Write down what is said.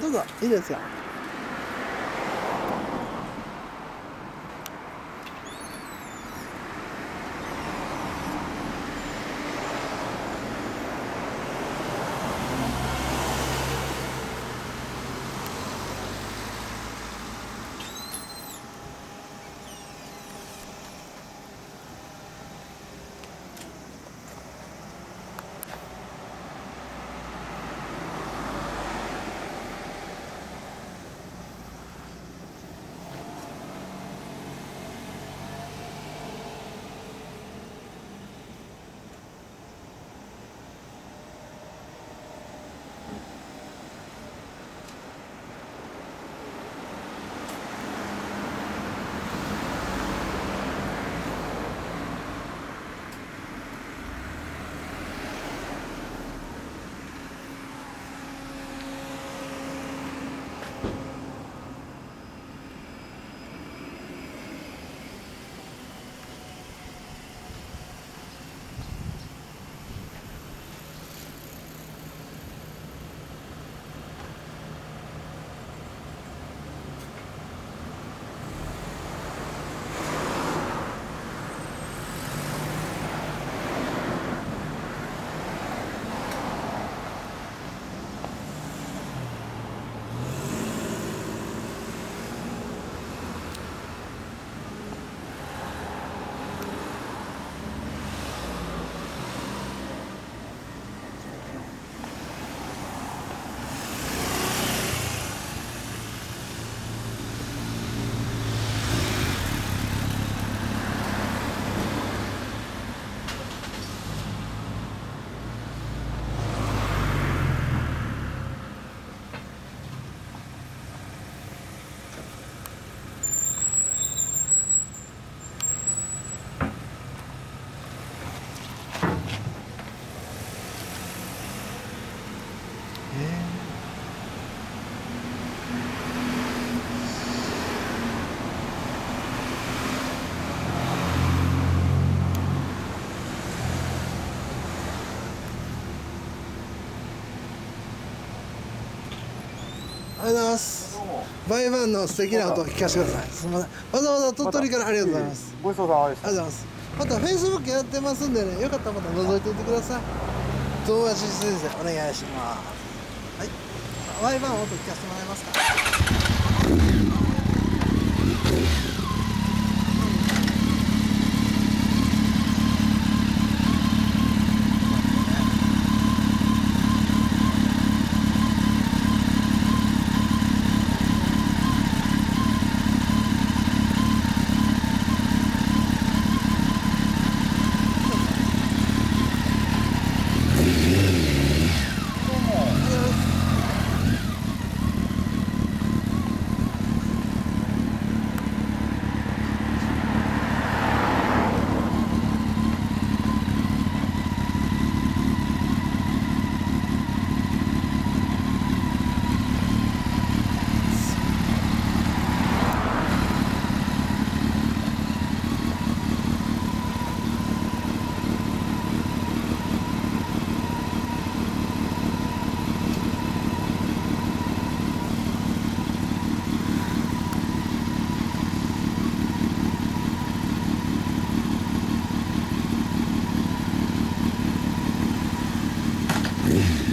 どうぞいいですよ。うございます。バイバンの素敵な音を聞かせてください。すみません。わざわざ鳥取からありがとうございます。ごちそうさまでしありがとうございます。またフェイスブックやってますんでねよかったらまた覗いてみてください。友達先生お願いします。はい。ワイバン音聞かせてもらえますか？Mm-hmm.